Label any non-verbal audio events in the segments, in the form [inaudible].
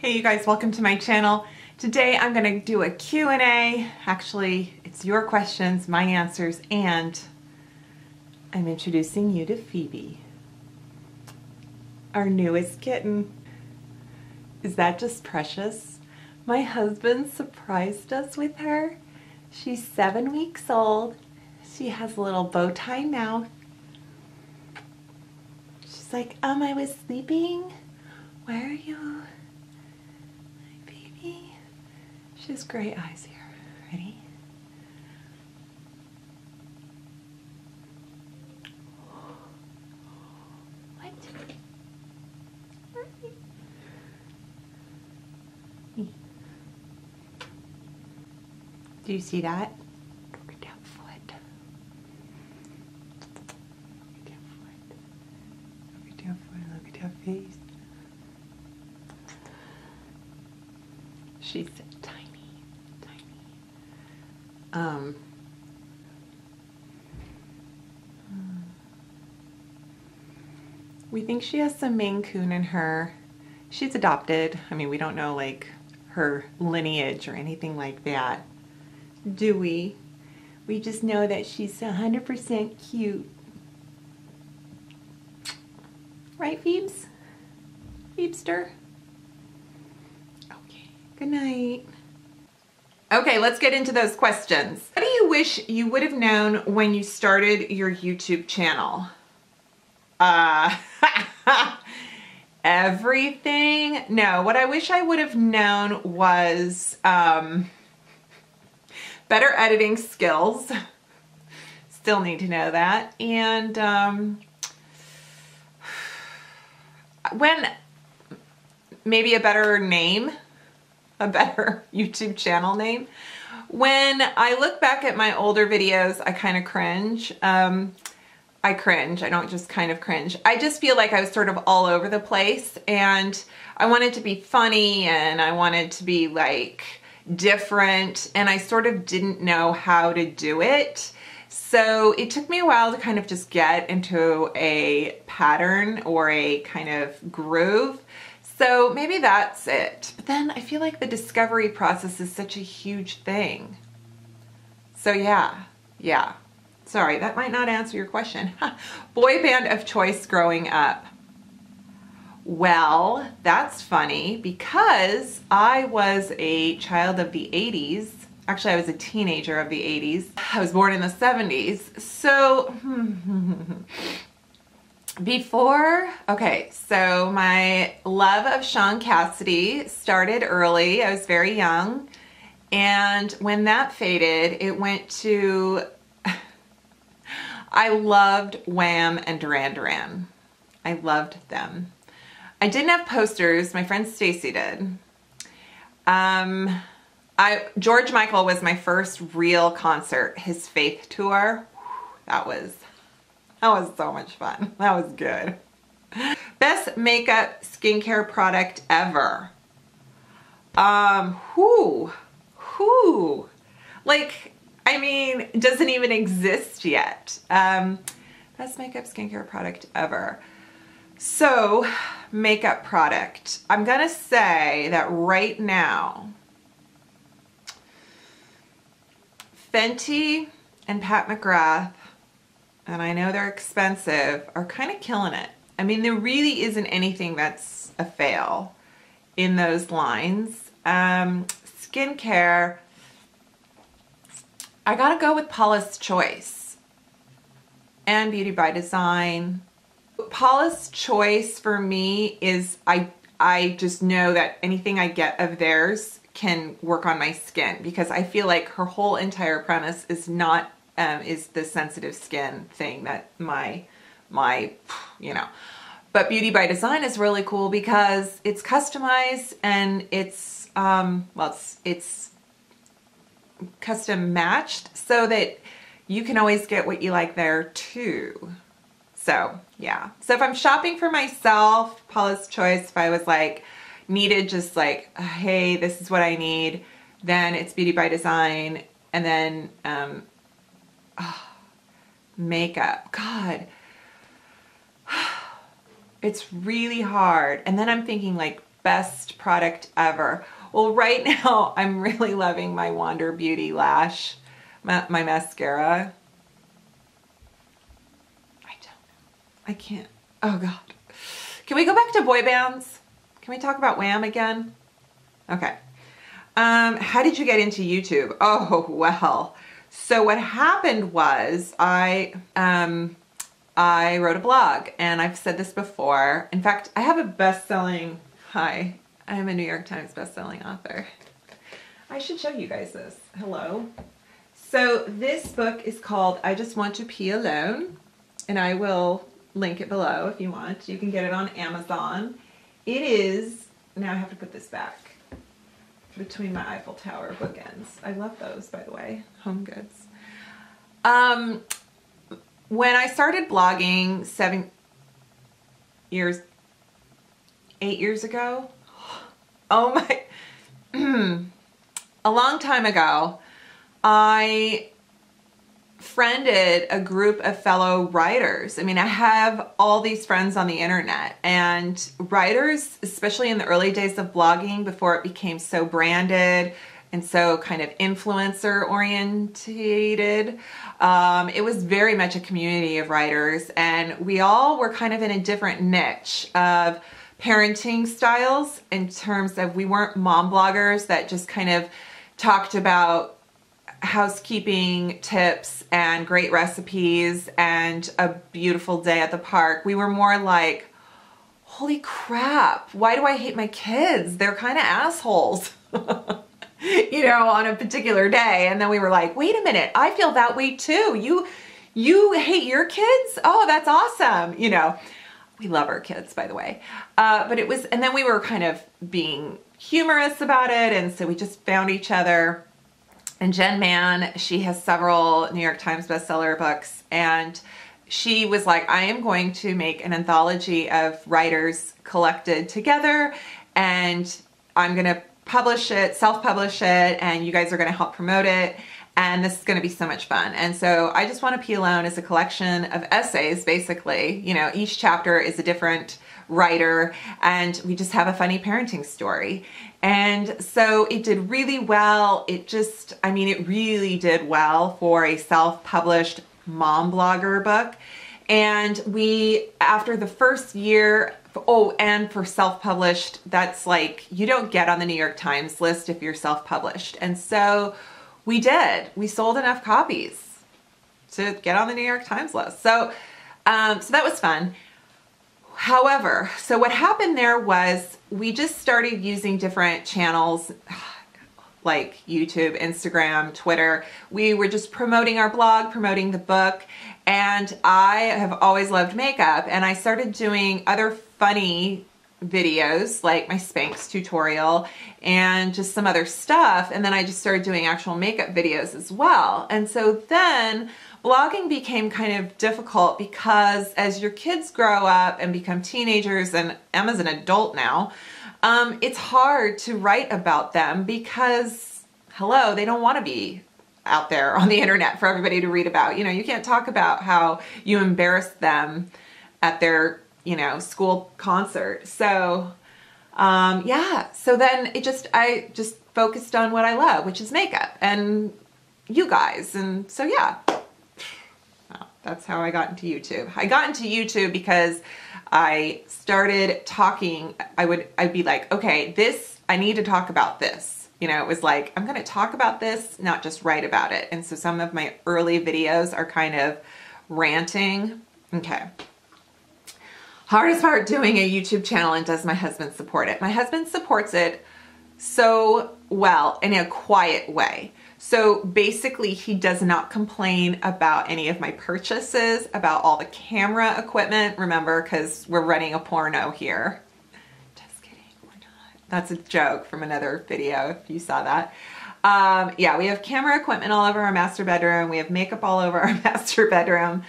Hey you guys, welcome to my channel. Today I'm going to do a Q&A. Actually, it's your questions, my answers, and I'm introducing you to Phoebe, our newest kitten. Is that just precious? My husband surprised us with her. She's seven weeks old. She has a little bow tie mouth. She's like, um, I was sleeping. Where are you? My baby. She has great eyes here. Ready? What? Do you see that? Look at that foot. Look at that foot. Look at that foot. Look at that face. She's tiny, tiny. Um. We think she has some Maine Coon in her. She's adopted. I mean, we don't know like her lineage or anything like that. Do we? We just know that she's 100% cute. Right, Phoebes? Phoebster? Okay, good night. Okay, let's get into those questions. What do you wish you would have known when you started your YouTube channel? Uh, [laughs] everything? No, what I wish I would have known was um, better editing skills. Still need to know that. And um, when maybe a better name, a better [laughs] YouTube channel name. When I look back at my older videos, I kind of cringe. Um, I cringe. I don't just kind of cringe. I just feel like I was sort of all over the place and I wanted to be funny and I wanted to be like different and I sort of didn't know how to do it. So it took me a while to kind of just get into a pattern or a kind of groove. So maybe that's it. But then I feel like the discovery process is such a huge thing. So yeah, yeah. Sorry, that might not answer your question. [laughs] Boy band of choice growing up. Well, that's funny because I was a child of the 80s. Actually, I was a teenager of the 80s. I was born in the 70s. So, [laughs] before, okay, so my love of Shaun Cassidy started early. I was very young. And when that faded, it went to I loved Wham and Duran Duran. I loved them. I didn't have posters. My friend Stacy did. Um, I George Michael was my first real concert. His Faith tour. That was that was so much fun. [laughs] That was good. Best makeup skincare product ever. Um, who, who, like I mean, doesn't even exist yet. Um, best makeup skincare product ever. So, makeup product. I'm gonna say that right now, Fenty and Pat McGrath, and I know they're expensive, are kind of killing it. I mean, there really isn't anything that's a fail in those lines. Um, skincare, I gotta go with Paula's Choice and Beauty by Design. Paula's Choice for me is I I just know that anything I get of theirs can work on my skin because I feel like her whole entire premise is not um, is the sensitive skin thing that my my you know but Beauty by Design is really cool because it's customized and it's um well it's it's custom matched so that you can always get what you like there too. So yeah. So if I'm shopping for myself, Paula's Choice, if I was like, needed just like, hey, this is what I need, then it's Beauty by Design. And then um, oh, makeup. God. [sighs] It's really hard. And then I'm thinking like best product ever. Well, right [laughs] now I'm really loving my Wander Beauty Lash, my, my mascara. I don't, I can't, oh God. Can we go back to boy bands? Can we talk about Wham again? Okay. Um, how did you get into YouTube? [laughs] Oh, well. So what happened was I, um, I wrote a blog and I've said this before. In fact, I have a best-selling, hi, I'm a New York Times best-selling author. I should show you guys this. Hello. So this book is called I Just Want to Pee Alone and I will link it below if you want. You can get it on Amazon. It is, now I have to put this back between my Eiffel Tower bookends. I love those, by the way, home goods. Um, when I started blogging seven years, eight years ago, oh my, [clears throat] a long time ago, I friended a group of fellow writers. I mean, I have all these friends on the internet and writers, especially in the early days of blogging before it became so branded and so kind of influencer orientated, um, it was very much a community of writers and we all were kind of in a different niche of parenting styles in terms of we weren't mom bloggers that just kind of talked about housekeeping tips and great recipes and a beautiful day at the park. We were more like, holy crap, why do I hate my kids? They're kind of assholes. [laughs] you know, on a particular day. And then we were like, wait a minute, I feel that way too. You, you hate your kids? Oh, that's awesome. You know, we love our kids, by the way. Uh, but it was, and then we were kind of being humorous about it. And so we just found each other and Jen Mann, she has several New York Times bestseller books and she was like, I am going to make an anthology of writers collected together and I'm going to publish it, self-publish it, and you guys are going to help promote it. And this is going to be so much fun. And so I Just Want to Pee Alone is a collection of essays, basically. You know, each chapter is a different writer and we just have a funny parenting story. And so it did really well. It just, I mean, it really did well for a self-published mom blogger book. And we, after the first year, oh, and for self-published, that's like, you don't get on the New York Times list if you're self-published. And so we did. We sold enough copies to get on the New York Times list. So, um, so that was fun. However, so what happened there was we just started using different channels [sighs] like YouTube, Instagram, Twitter. We were just promoting our blog, promoting the book, and I have always loved makeup and I started doing other funny videos like my Spanx tutorial and just some other stuff and then I just started doing actual makeup videos as well. And so then blogging became kind of difficult because as your kids grow up and become teenagers and Emma's an adult now, um, it's hard to write about them because, hello, they don't want to be out there [laughs] on the internet for everybody to read about. You know, you can't talk about how you embarrassed them at their, you know, school concert. So, um, yeah, so then it just, I just focused on what I love, which is makeup and you guys. And so, yeah, that's how I got into YouTube. I got into YouTube because I started talking, I would, I'd be like, okay, this, I need to talk about this. You know, it was like, I'm going to talk about this, not just write about it. And so some of my early videos are kind of ranting. Okay. Hardest part doing a YouTube channel and does my husband support it? My husband supports it so well in a quiet way. So basically he does not complain about any of my purchases, about all the camera equipment. Remember, because we're running a porno here. Just kidding, we're not. That's a joke from another video if you saw that. Um, yeah, we have camera equipment all over our master bedroom. We have makeup all over our [laughs] master bedroom.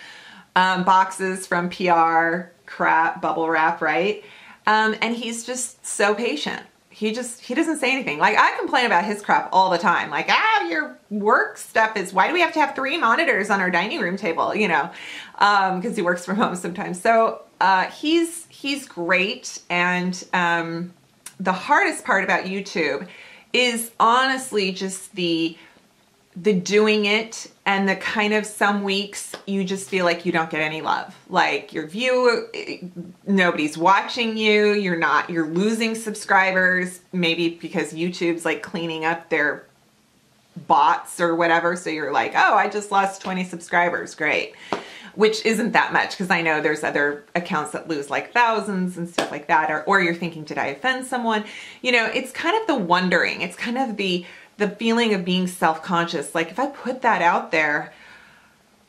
Um, boxes from PR, crap, bubble wrap, right? Um, and he's just so patient he just, he doesn't say anything. Like I complain about his crap all the time. Like, ah, your work stuff is, why do we have to have three monitors on our dining room table? You know, um, cause he works from home sometimes. So, uh, he's, he's great. And, um, the hardest part about YouTube is honestly just the the doing it and the kind of some weeks you just feel like you don't get any love. Like your view, eh, nobody's watching you, you're not, you're losing subscribers, maybe because YouTube's like cleaning up their bots or whatever. So you're like, oh, I just lost 20 subscribers. Great. Which isn't that much because I know there's other accounts that lose like thousands and stuff like that. Or, or you're thinking, did I offend someone? You know, it's kind of the wondering. It's kind of the, the feeling of being self-conscious. Like if I put that out there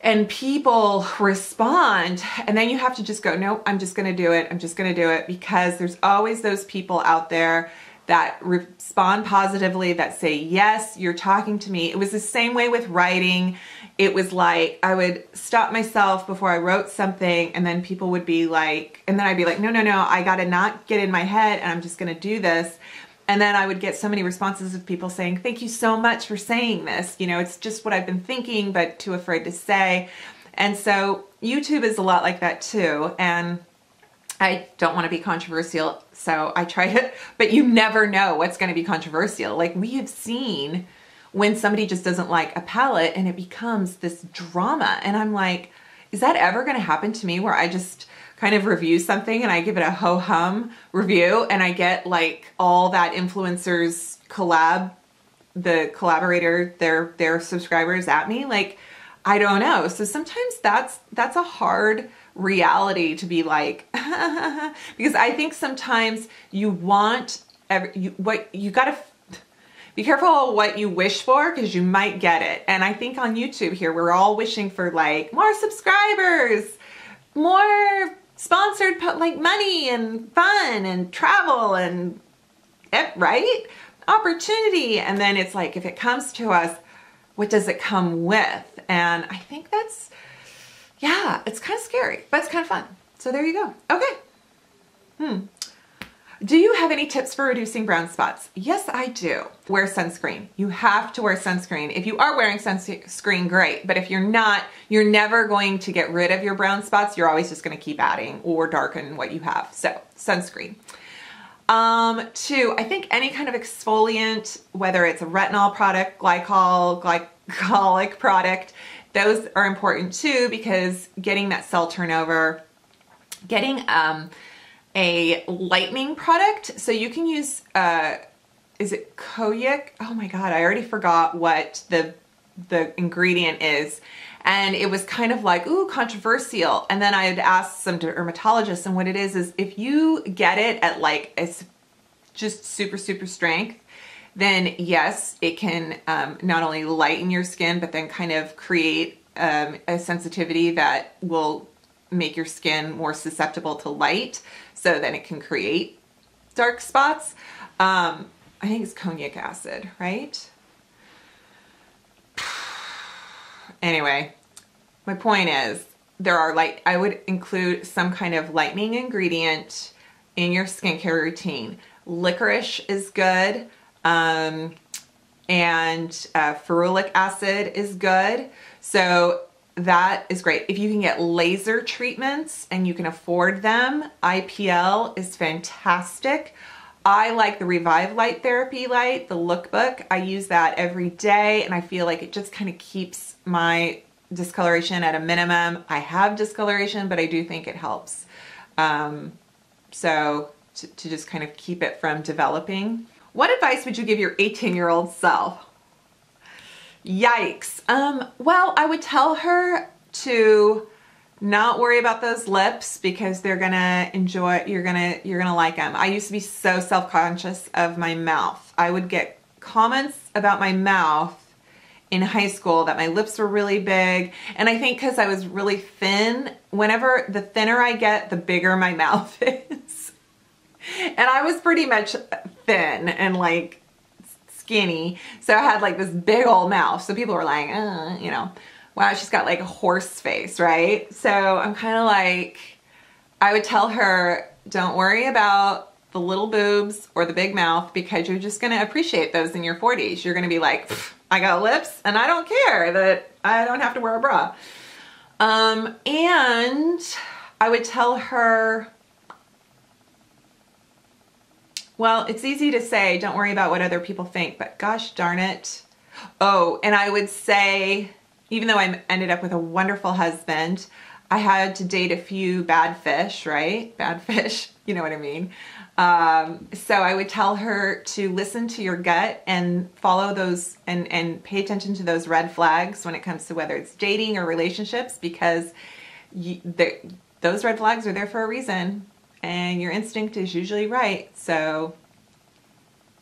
and people respond and then you have to just go, no, I'm just going to do it. I'm just going to do it because there's always those people out there that respond positively, that say, yes, you're talking to me. It was the same way with writing. It was like I would stop myself before I wrote something and then people would be like, and then I'd be like, no, no, no, I got to not get in my head and I'm just to do this. And then I would get so many responses of people saying, thank you so much for saying this. You know, it's just what I've been thinking, but too afraid to say. And so YouTube is a lot like that too. And I don't want to be controversial, so I try it, [laughs] but you never know what's going to be controversial. Like we have seen when somebody just doesn't like a palette and it becomes this drama. And I'm like, is that ever going to happen to me where I just kind of review something and I give it a ho hum review and I get like all that influencers collab, the collaborator, their their subscribers at me? Like, I don't know. So sometimes that's that's a hard reality to be like [laughs] because I think sometimes you want every, you, what you got to be careful what you wish for because you might get it. And I think on YouTube here we're all wishing for like more subscribers, more sponsored like money and fun and travel and right? Opportunity. And then it's like if it comes to us what does it come with? And I think that's yeah it's kind of scary but it's kind of fun. So there you go. Okay. Hmm do you have any tips for reducing brown spots? Yes, I do. Wear sunscreen. You have to wear sunscreen. If you are wearing sunscreen, great. But if you're not, you're never going to get rid of your brown spots. You're always just going to keep adding or darken what you have. So sunscreen. Um, two, I think any kind of exfoliant, whether it's a retinol product, glycol, glycolic product, those are important too because getting that cell turnover, getting um, a lightening product. So you can use, uh, is it kojic? Oh my God, I already forgot what the, the ingredient is. And it was kind of like, ooh, controversial. And then I had asked some dermatologists and what it is, is if you get it at like, it's just super, super strength, then yes, it can um, not only lighten your skin, but then kind of create um, a sensitivity that will make your skin more susceptible to light so then it can create dark spots. Um, I think it's kojic acid, right? [sighs] Anyway, my point is there are like, I would include some kind of lightening ingredient in your skincare routine. Licorice is good. Um, and uh, ferulic acid is good. So that is great. If you can get laser treatments and you can afford them, IPL is fantastic. I like the Revive Light Therapy Light, the lookbook. I use that every day and I feel like it just kind of keeps my discoloration at a minimum. I have discoloration, but I do think it helps. Um, so to, to just kind of keep it from developing. What advice would you give your 18 year old self? Yikes. Um, well, I would tell her to not worry about those lips because they're gonna enjoy you're gonna you're gonna like them i used to be so self-conscious of my mouth. I would get comments about my mouth in high school that my lips were really big and i think because i was really thin whenever the thinner i get the bigger my [laughs] mouth is. And i was pretty much thin and like skinny. So I had like this big old mouth. So people were like, uh, you know, wow, she's got like a horse face, right? So I'm kind of like, I would tell her, don't worry about the little boobs or the big mouth because you're just going to appreciate those in your 40s. You're going to be like, I got lips and I don't care that I don't have to wear a bra. Um, and I would tell her Well, it's easy to say, don't worry about what other people think, but gosh darn it. Oh, and I would say, even though I ended up with a wonderful husband, I had to date a few bad fish, right? Bad [laughs] fish, you know what I mean. Um, so I would tell her to listen to your gut and follow those and, and pay attention to those red flags when it comes to whether it's dating or relationships because you, those red flags are there for a reason and your instinct is usually right. So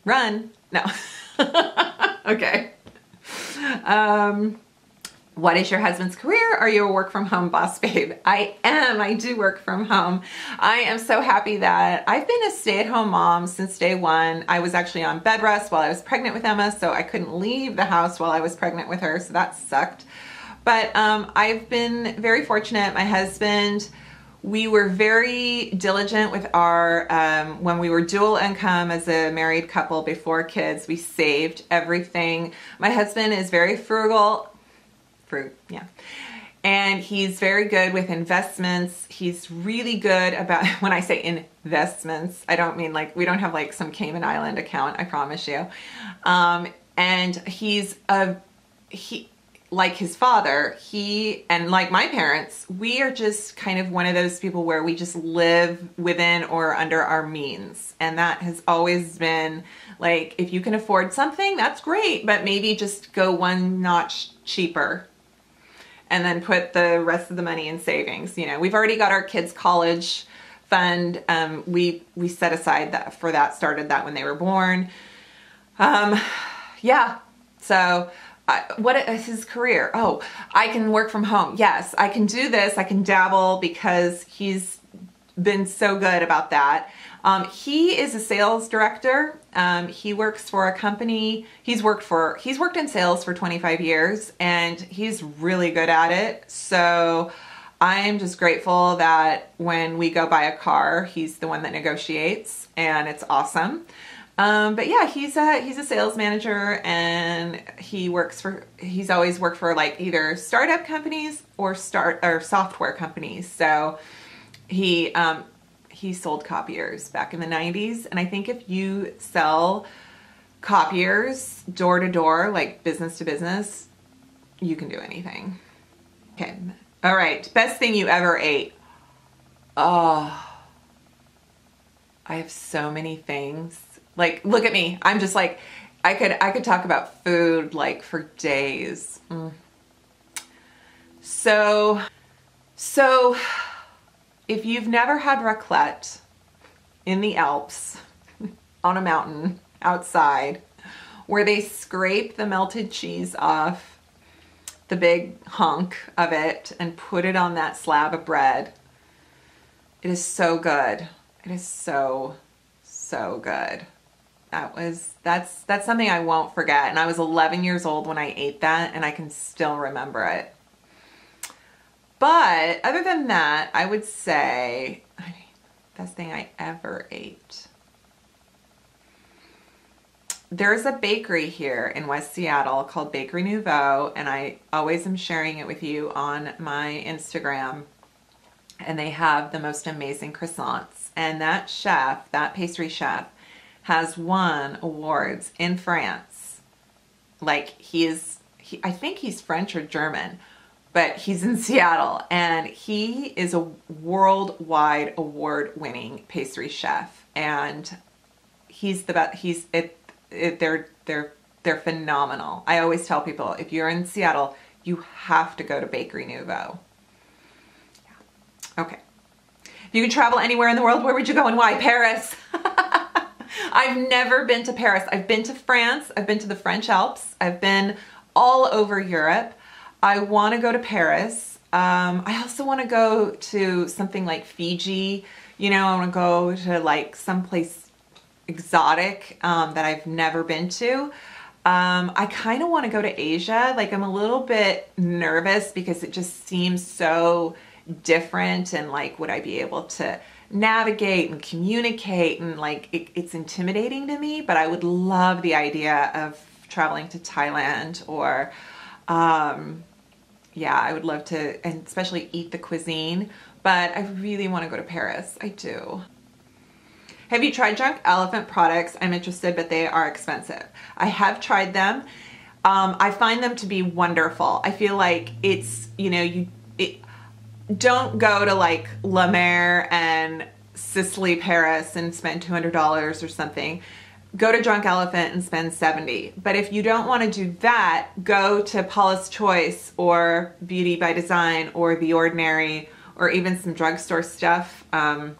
run. No. [laughs] okay. Um, what is your husband's career? Are you a work from home boss babe? I am. I do work from home. I am so happy that I've been a stay at home mom since day one. I was actually on bed rest while I was pregnant with Emma, so I couldn't leave the house while I was pregnant with her, so that sucked. But um, I've been very fortunate. My husband, we were very diligent with our, um, when we were dual income as a married couple before kids, we saved everything. My husband is very frugal fruit, yeah. And he's very good with investments. He's really good about, [laughs] when I say investments, I don't mean like, we don't have like some Cayman Island account, I promise you. Um, and he's a, he, like his father, he, and like my parents, we are just kind of one of those people where we just live within or under our means. And that has always been like, if you can afford something, that's great, but maybe just go one notch cheaper and then put the rest of the money in savings. You know, we've already got our kids' college fund. Um, we we set aside that for that. Started that when they were born. Um, yeah. So, what is his career? Oh, I can work from home. Yes, I can do this. I can dabble because he's been so good about that. Um, he is a sales director. Um, he works for a company. He's worked for, he's worked in sales for 25 years and he's really good at it. So I'm just grateful that when we go buy a car, he's the one that negotiates and it's awesome. Um, but yeah, he's a, he's a sales manager and he works for, he's always worked for like either startup companies or start or software companies. So he, um, he sold copiers back in the 90s. And I think if you sell copiers door to door, like business to business, you can do anything. Okay. All right. Best thing you ever ate. Oh, I have so many things. Like, look at me. I'm just like, I could, I could talk about food like for days. Mm. So, so if you've never had raclette in the Alps [laughs] on a mountain outside where they scrape the melted cheese off the big hunk of it and put it on that slab of bread, it is so good. It is so, so good. That was, that's, that's something I won't forget. And I was 11 years old when I ate that and I can still remember it. But other than that, I would say, best thing I ever ate. There's a bakery here in West Seattle called Bakery Nouveau, and I always am sharing it with you on my Instagram. And they have the most amazing croissants. And that chef, that pastry chef, has won awards in France. Like he is, he, I think he's French or German, but he's in [laughs] Seattle and he is a worldwide award winning pastry chef and he's the best he's it, it they're they're they're phenomenal. I always tell people if you're in Seattle, you have to go to Bakery Nouveau. Yeah. Okay. If you could travel anywhere in the world, where would you go and why? Paris. [laughs] I've never been to Paris. I've been to France. I've been to the French Alps. I've been all over Europe. I want to go to Paris. Um, I also want to go to something like Fiji. You know, I want to go to like someplace exotic um, that I've never been to. Um, I kind of want to go to Asia. Like I'm a little bit nervous because it just seems so different and like would I be able to navigate and communicate and like it, it's intimidating to me, but I would love the idea of traveling to Thailand or um, yeah, I would love to, and especially eat the cuisine, but I really want to go to Paris. I do. Have you tried Drunk Elephant products? I'm interested, but they are expensive. I have tried them. Um, I find them to be wonderful. I feel like it's, you know, you it, don't go to like La Mer and Sisley Paris and spend $200 or something. Go to Drunk Elephant and spend 70. But if you don't want to do that, go to Paula's Choice or Beauty by Design or The Ordinary or even some drugstore stuff um,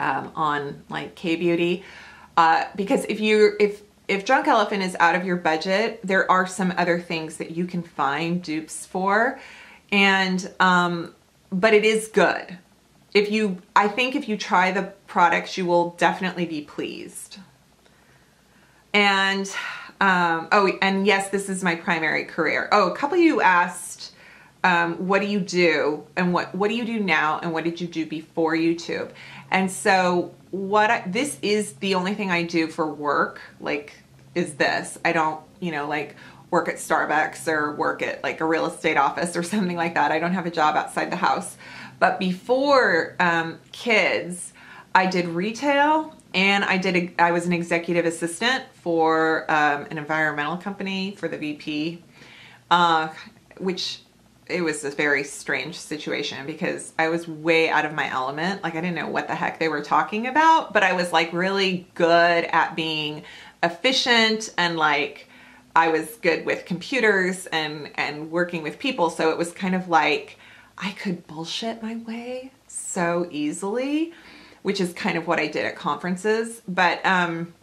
um, on like K-Beauty. Uh, because if you, if if Drunk Elephant is out of your budget, there are some other things that you can find dupes for. And, um, but it is good. If you, I think if you try the products, you will definitely be pleased. And, um, oh, and yes, this is my primary career. Oh, a couple of you asked, um, what do you do and what, what do you do now and what did you do before YouTube? And so what I, this is the only thing I do for work, like is this. I don't, you know, like work at Starbucks or work at like a real estate office or [laughs] something like that. I don't have a job outside the house. But before um, kids, I did retail and I did. A, I was an executive assistant for um, an environmental company for the VP, uh, which it was a very strange situation because I was way out of my element. Like I didn't know what the heck they were talking about, but I was like really good at being efficient and like I was good with computers and and working with people so it was kind of like I could bullshit my way so easily which is kind of what I did at conferences but um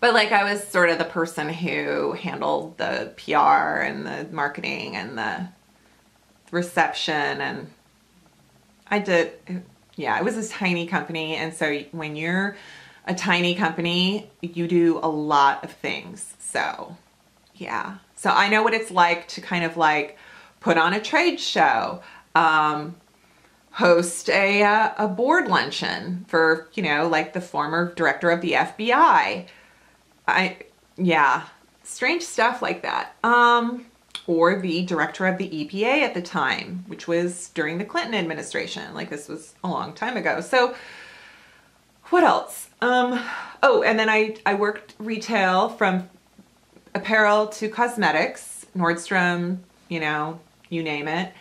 but like I was sort of the person who handled the PR and the marketing and the reception and I did yeah it was a tiny company and so when you're a tiny company, you do a lot of things. So, yeah. So I know what it's like to kind of like put on a trade show, um, host a, uh, a board luncheon for, you know, like the former director of the FBI. I, yeah, strange stuff like that. Um, or the director of the EPA at the time, which was during the Clinton administration. Like this was a long time ago. So what else? Um, oh, and then I, I worked retail from apparel to cosmetics, Nordstrom, you know, you name it.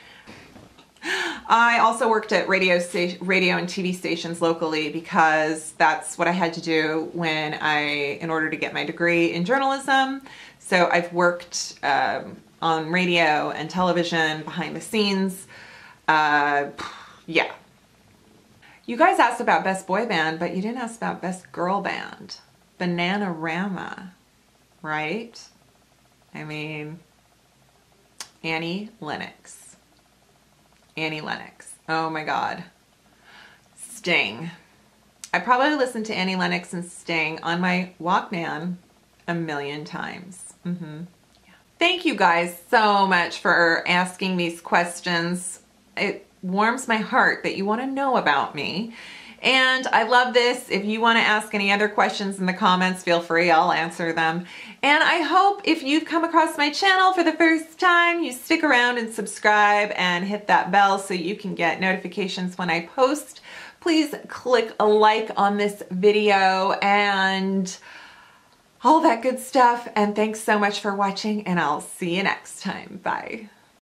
I also worked at radio radio and TV stations locally because that's what I had to do when I, in order to get my degree in journalism. So I've worked um, on radio and television behind the scenes. Uh, yeah, you guys asked about best boy band, but you didn't ask about best girl band. Bananarama, right? I mean, Annie Lennox. Annie Lennox. Oh my God. Sting. I probably listened to Annie Lennox and Sting on my Walkman a million times. Mm -hmm. yeah. Thank you guys so much for asking these questions. It warms my heart that you want to know about me. And I love this. If you want to ask any other questions in the comments, feel free, I'll answer them. And I hope if you've come across my channel for the first time, you stick around and subscribe and hit that bell so you can get notifications when I post. Please click a like on this video and all that good stuff. And thanks so much for watching and I'll see you next time. Bye.